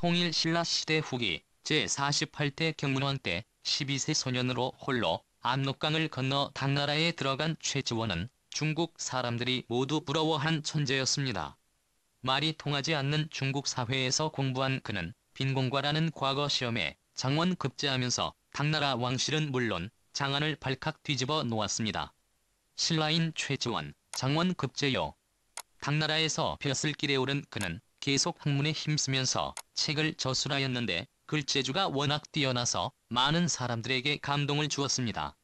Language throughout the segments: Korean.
통일 신라 시대 후기 제48대 경문원 때 12세 소년으로 홀로 압록강을 건너 당나라에 들어간 최지원은 중국 사람들이 모두 부러워한 천재였습니다. 말이 통하지 않는 중국 사회에서 공부한 그는 빈공과라는 과거 시험에 장원 급제하면서 당나라 왕실은 물론 장안을 발칵 뒤집어 놓았습니다. 신라인 최지원, 장원 급제요. 당나라에서 벼슬 길에 오른 그는 계속 학문에 힘쓰면서 책을 저술하였는데 글재주가 워낙 뛰어나서 많은 사람들에게 감동을 주었습니다.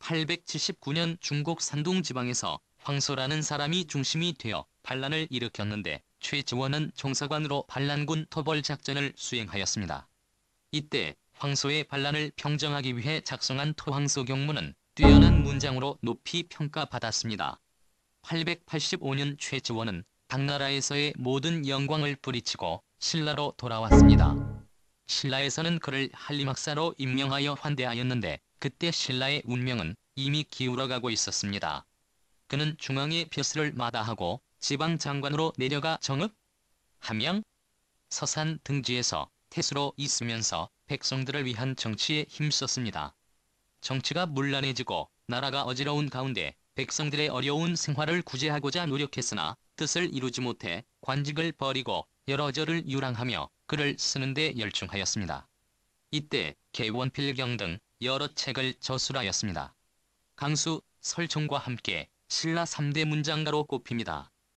879년 중국 산동 지방에서 황소라는 사람이 중심이 되어 반란을 일으켰는데 최지원은 종사관으로 반란군 토벌 작전을 수행하였습니다. 이때 황소의 반란을 평정하기 위해 작성한 토황소 경문은 뛰어난 문장으로 높이 평가받았습니다. 885년 최지원은 당나라에서의 모든 영광을 뿌리치고 신라로 돌아왔습니다. 신라에서는 그를 한림학사로 임명하여 환대하였는데 그때 신라의 운명은 이미 기울어가고 있었습니다. 그는 중앙의 벼슬을 마다하고 지방 장관으로 내려가 정읍, 함양, 서산 등지에서 태수로 있으면서 백성들을 위한 정치에 힘썼습니다. 정치가 문란해지고 나라가 어지러운 가운데 백성들의 어려운 생활을 구제하고자 노력했으나 뜻을 이루지 못해 관직을 버리고 여러 절을 유랑하며 글을 쓰는데 열중하였습니다. 이때 개원필경 등 여러 책을 저술하였습니다. 강수, 설총과 함께 신라 3대 문장가로 꼽힙니다.